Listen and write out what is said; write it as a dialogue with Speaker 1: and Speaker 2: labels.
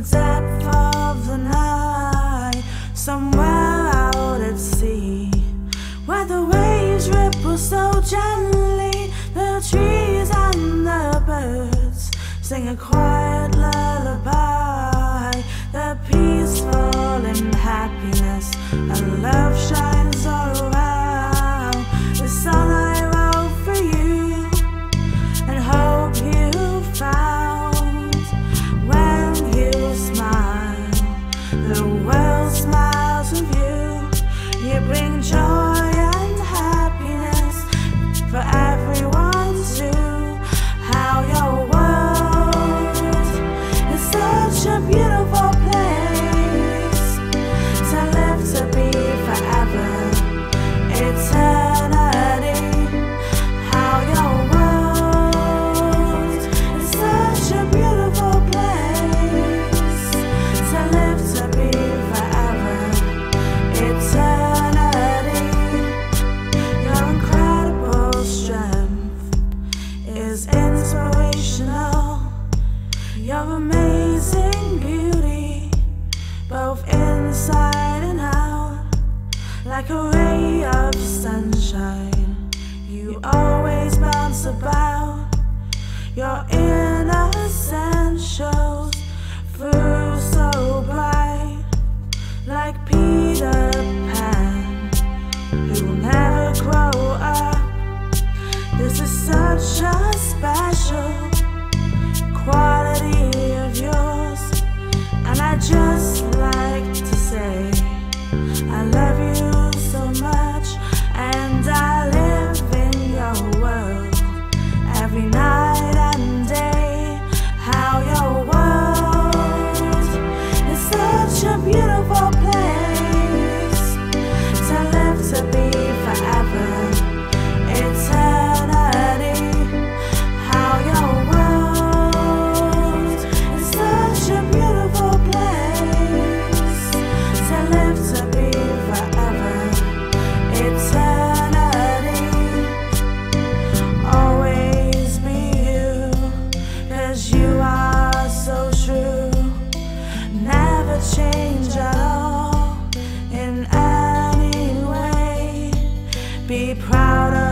Speaker 1: the depth of the night, somewhere out at sea, where the waves ripple so gently, the trees and the birds sing a quiet lullaby. The peaceful in happiness and love shines The inside and out, like a ray of sunshine. You always bounce about. Your out of